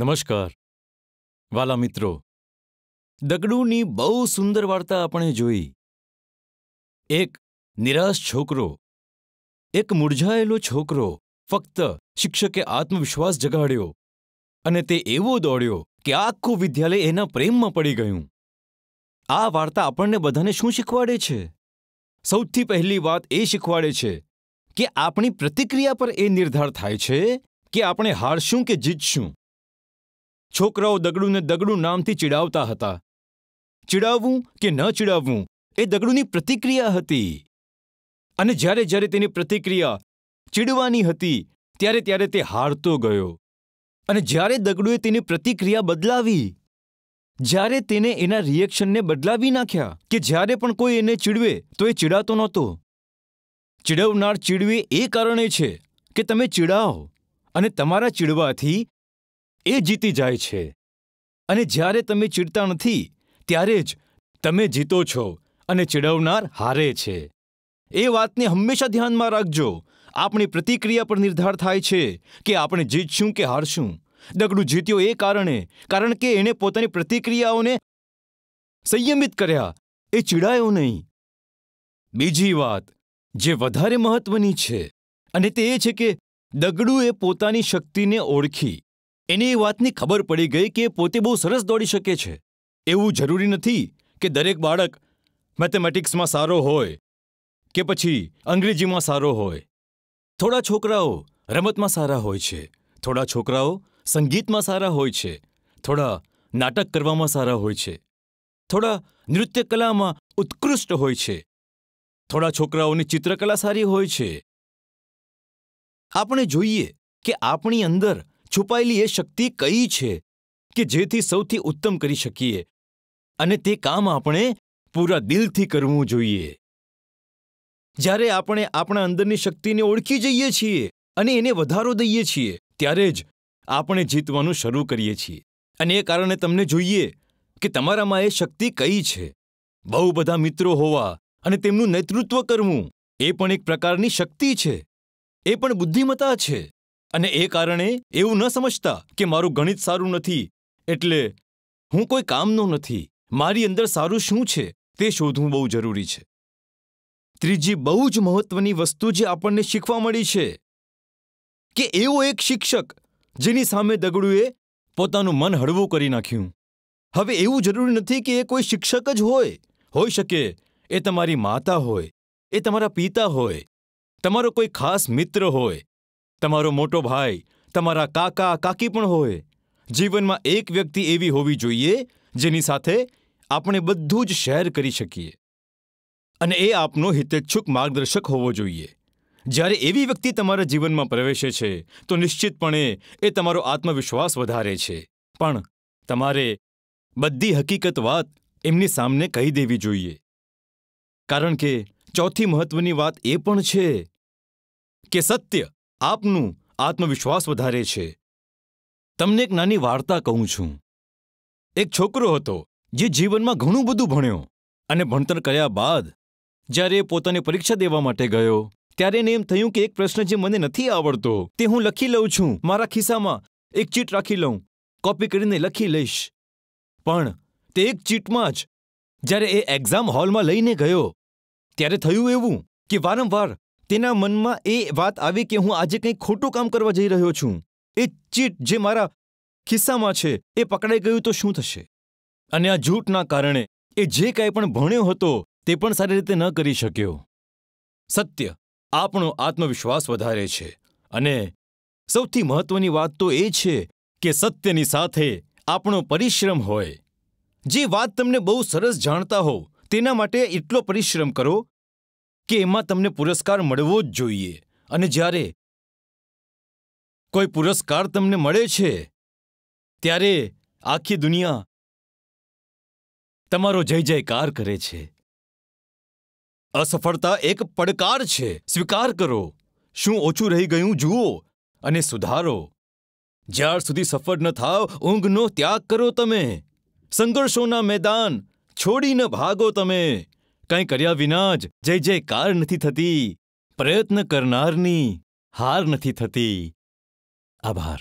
નમસ્કાર. વાલા મિત્રો, દગડુની બહુ સુંદર વાર્તા આપણે જોઈ. એક નિરાશ છોકરો, એક મૂરઝાયેલો છોકરો ફક્ત શિક્ષકે આત્મવિશ્વાસ જગાડ્યો અને તે એવો દોડ્યો કે આખું વિદ્યાલય એના પ્રેમમાં પડી ગયું. આ વાર્તા આપણને બધાને શું શીખવાડે છે? સૌથી પહેલી વાત એ શીખવાડે છે કે આપણી પ્રતિક્રિયા પર એ નિર્ધાર થાય છે કે આપણે હારશું કે જીતશું. છોકરાઓ દગડુને દગડું નામથી ચીડાવતા હતા. ચીડાવવું કે ન ચીડાવવું એ દગડુની પ્રતિક્રિયા હતી. અને જ્યારે જ્યારે તેની પ્રતિક્રિયા ચીડવાની હતી, ત્યારે ત્યારે તે હારતો ગયો. અને જ્યારે દગડુએ તેની પ્રતિક્રિયા બદલાવી, જ્યારે તેને એના રિએક્શનને બદલાવી નાખ્યા કે જ્યારે પણ કોઈ એને ચીડવે, તો એ ચીડાતો નહોતો. ચીડવનાર ચીડવે એ કારણે છે કે તમે ચીડાવો અને તમારા ચીડવાથી એ જીતી જાય છે. અને જ્યારે તમે ચીડતા નથી, ત્યારે જ તમે જીતો છો અને ચીડવનાર હારે છે. એ વાતને હંમેશા ધ્યાનમાં રાખજો. આપણી પ્રતિક્રિયા પર નિર્ધાર થાય છે કે આપણે જીતશું કે હારશું. દગડું જીત્યો એ કારણે, કારણ કે એણે પોતાની પ્રતિક્રિયાઓને સંયમિત કર્યા. એ ચીડાયો નહીં. બીજી વાત, જે વધારે મહત્વની છે, અને તે એ છે કે દગડુએ પોતાની શક્તિને ઓળખી. એને એ વાતની ખબર પડી ગઈ કે પોતે બહુ સરસ દોડી શકે છે. એવું જરૂરી નથી કે દરેક બાળક મેથેમેટિક્સમાં સારો હોય કે પછી અંગ્રેજીમાં સારો હોય. થોડા છોકરાઓ રમતમાં સારા હોય છે, થોડા છોકરાઓ સંગીતમાં સારા હોય છે, થોડા નાટક કરવામાં સારા હોય છે, થોડા નૃત્ય કલામાં ઉત્કૃષ્ટ હોય છે, થોડા છોકરાઓની ચિત્રકલા સારી હોય છે. આપણે જોઈએ કે આપણી અંદર છુપાયેલી એ શક્તિ કઈ છે કે જેથી સૌથી ઉત્તમ કરી શકીએ અને તે કામ આપણે પૂરા દિલથી કરવું જોઈએ. જ્યારે આપણે આપણા અંદરની શક્તિને ઓળખી જઈએ છીએ અને એને વધારો દઈએ છીએ, ત્યારે જ આપણે જીતવાનું શરૂ કરીએ છીએ. અને એ કારણે તમને જોઈએ કે તમારામાં એ શક્તિ કઈ છે. બહુ બધા મિત્રો હોવા અને તેમનું નેતૃત્વ કરવું એ પણ એક પ્રકારની શક્તિ છે. એ પણ બુદ્ધિમત્તા છે. અને એ કારણે એવું ન સમજતા કે મારું ગણિત સારું નથી, એટલે હું કોઈ કામનો નથી. મારી અંદર સારું શું છે તે શોધવું બહુ જરૂરી છે. ત્રીજી, બહુ જ મહત્વની વસ્તુ જે આપણને શીખવા મળી છે કે એવો એક શિક્ષક જેની સામે દગડુએ પોતાનું મન હળવું કરી નાખ્યું. હવે એવું જરૂરી નથી કે એ કોઈ શિક્ષક જ હોય. હોઈ શકે એ તમારી માતા હોય, એ તમારા પિતા હોય, તમારો કોઈ ખાસ મિત્ર હોય તમારો મોટો ભાઈ, તમારા કાકા, કાકી પણ હોય. જીવનમાં એક વ્યક્તિ એવી હોવી જોઈએ, જેની સાથે આપણે બધું જ શેર કરી શકીએ. અને એ આપનો હિતેચ્છુક માર્ગદર્શક હોવો જોઈએ. જ્યારે એવી વ્યક્તિ તમારા જીવનમાં પ્રવેશે છે, તો નિશ્ચિતપણે એ તમારો આત્મવિશ્વાસ વધારે છે. પણ તમારે બધી હકીકત વાત એમની સામને કહી દેવી જોઈએ. કારણ કે ચોથી મહત્વની વાત એ પણ છે કે સત્ય આપનું આત્મવિશ્વાસ વધારે છે. તમને એક નાની વાર્તા કહું છું. એક છોકરો હતો, જે જીવનમાં ઘણું બધું ભણ્યો અને ભણતર કર્યા બાદ, જ્યારે એ પોતાની પરીક્ષા દેવા માટે ગયો, ત્યારે એને એમ થયું કે એક પ્રશ્ન જે મને નથી આવડતો, તે હું લખી લઉં છું. મારા ખિસ્સામાં એક ચીટ રાખી લઉં, કોપી કરીને લખી લઈશ. પણ તે એક ચીટમાં જ, જ્યારે એ એક્ઝામ હોલમાં લઈને ગયો, ત્યારે થયું એવું કે વારંવાર તેના મનમાં એ વાત આવી કે હું આજે કંઈક ખોટું કામ કરવા જઈ રહ્યો છું. એ ચીટ જે મારા ખિસ્સામાં છે, એ પકડાઈ ગયું તો શું થશે? અને આ જૂઠના કારણે એ જે કાંઈ પણ ભણ્યો હતો, તે પણ સારી રીતે ન કરી શક્યો. સત્ય, આપણો આત્મવિશ્વાસ વધારે છે. અને સૌથી મહત્વની વાત તો એ છે કે સત્યની સાથે આપણો પરિશ્રમ હોય. જે વાત તમને બહુ સરસ જાણતા હોવ, તેના માટે એટલો પરિશ્રમ કરો કે એમાં તમને પુરસ્કાર મળવો જ જોઈએ. અને જ્યારે કોઈ પુરસ્કાર તમને મળે છે, ત્યારે આખી દુનિયા તમારો જય જયકાર કરે છે. અસફળતા એક પડકાર છે. સ્વીકાર કરો. શું ઓછું રહી ગયું જુઓ અને સુધારો. જ્યાર સુધી સફળ ન થાવ, ઊંઘનો ત્યાગ કરો તમે. સંઘર્ષોના મેદાન છોડીને ભાગો તમે. કંઈ કર્યા વિના જ જય જયકાર નથી થતી. પ્રયત્ન કરનારની હાર નથી થતી. આભાર.